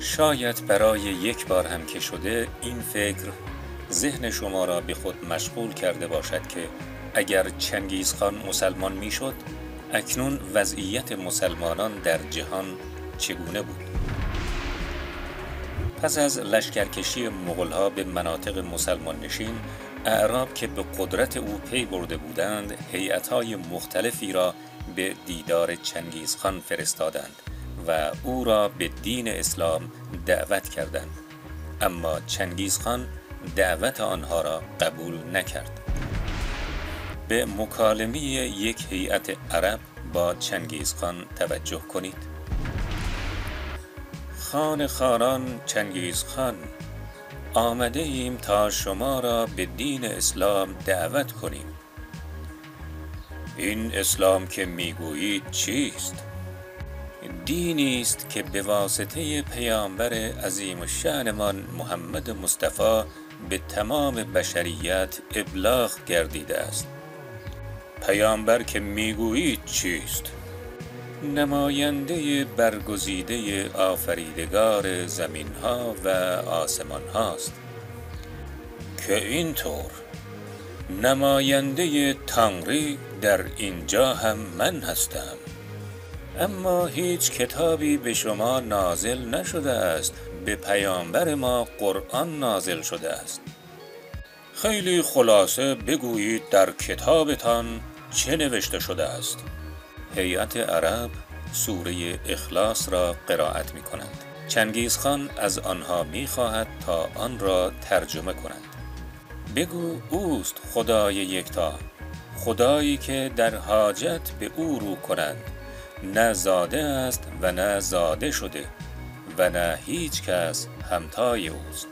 شاید برای یک بار هم که شده این فکر ذهن شما را به خود مشغول کرده باشد که اگر چنگیزخان مسلمان می‌شد اکنون وضعیت مسلمانان در جهان چگونه بود؟ پس از لشکرکشی مغلها به مناطق مسلمان نشین اعراب که به قدرت او پی برده بودند هیئت‌های مختلفی را به دیدار چنگیزخان فرستادند. و او را به دین اسلام دعوت کردند. اما چنگیزخان دعوت آنها را قبول نکرد. به مکالمه یک هیئت عرب با چنگیزخان توجه کنید. خان خانان چنگیزخان آمده ایم تا شما را به دین اسلام دعوت کنیم. این اسلام که می‌گویید چیست؟ دینی است که به واسطه پیامبر عظیم الشأنمان محمد مصطفی به تمام بشریت ابلاغ گردیده است. پیامبر که می‌گویید چیست؟ نماینده برگزیده آفریدگار زمین ها و آسمان هاست که اینطور؟ نماینده تنگری در اینجا هم من هستم. اما هیچ کتابی به شما نازل نشده است. به پیامبر ما قرآن نازل شده است. خیلی خلاصه بگویید در کتابتان چه نوشته شده است. هیئت عرب سوره اخلاص را قرائت می کنند چنگیز خان از آنها می خواهد تا آن را ترجمه کنند بگو اوست خدای یکتا. خدایی که در حاجت به او رو کنند نه زاده است و نه زاده شده و نه هیچ کس همتای اوست.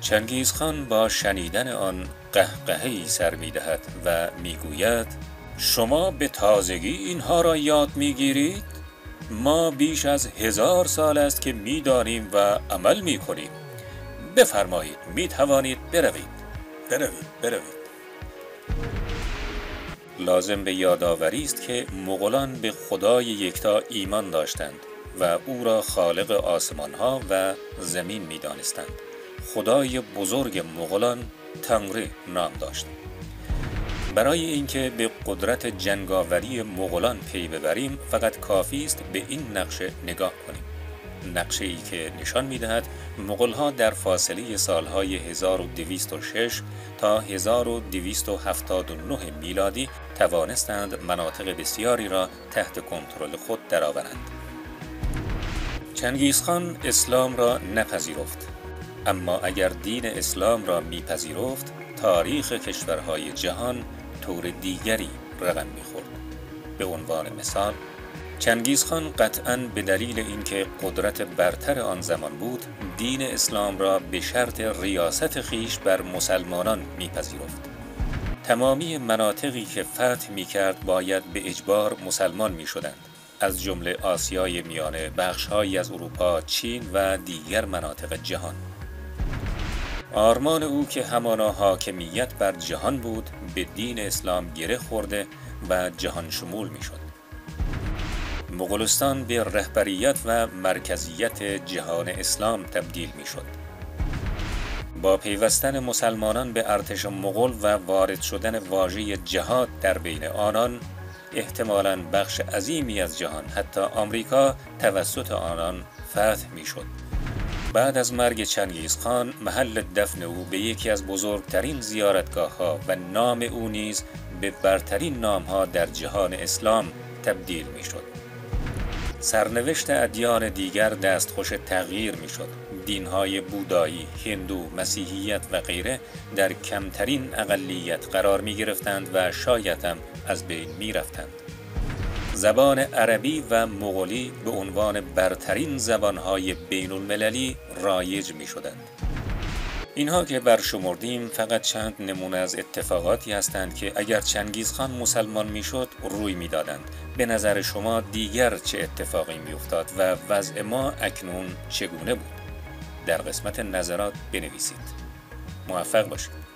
چنگیز خان با شنیدن آن قهقهی سر می دهد و می گوید شما به تازگی اینها را یاد می گیرید؟ ما بیش از هزار سال است که می دانیم و عمل می کنیم. بفرمایید می توانید بروید. بروید بروید. لازم به یادآوری است که مغولان به خدای یکتا ایمان داشتند و او را خالق آسمان ها و زمین می دانستند. خدای بزرگ مغولان تنگری نام داشت. برای اینکه به قدرت جنگاوری مغولان پی ببریم فقط کافی است به این نقشه نگاه کنیم. نقشه ای که نشان می دهد مغول ها در فاصله سالهای 1206 تا 1279 میلادی توانستند مناطق بسیاری را تحت کنترل خود درآورند. چنگیزخان اسلام را نپذیرفت اما اگر دین اسلام را میپذیرفت تاریخ کشورهای جهان طور دیگری رقم می‌خورد به عنوان مثال چنگیزخان قطعا به دلیل اینکه قدرت برتر آن زمان بود دین اسلام را به شرط ریاست خیش بر مسلمانان میپذیرفت تمامی مناطقی که فتح می کرد باید به اجبار مسلمان می شدند. از جمله آسیای میانه بخشهایی از اروپا، چین و دیگر مناطق جهان. آرمان او که همانا حاکمیت بر جهان بود به دین اسلام گره خورده و جهان شمول می. مغولستان به رهبریت و مرکزیت جهان اسلام تبدیل می شد. با پیوستن مسلمانان به ارتش مغول و وارد شدن واژه جهاد در بین آنان احتمالا بخش عظیمی از جهان حتی آمریکا توسط آنان فتح می شد. بعد از مرگ چنگیز خان محل دفن او به یکی از بزرگترین زیارتگاه ها و نام او نیز به برترین نام ها در جهان اسلام تبدیل می شد. سرنوشت ادیان دیگر دستخوش تغییر می شد. دینهای بودایی، هندو، مسیحیت و غیره در کمترین اقلیت قرار می گرفتند و شاید هم از بین می رفتند. زبان عربی و مغولی به عنوان برترین زبانهای بین المللی رایج می شدند. اینها که برشمردیم فقط چند نمونه از اتفاقاتی هستند که اگر چنگیزخان مسلمان می‌شد روی می‌دادند. به نظر شما دیگر چه اتفاقی میافتاد و وضع ما اکنون چگونه بود؟ در قسمت نظرات بنویسید. موفق باشید.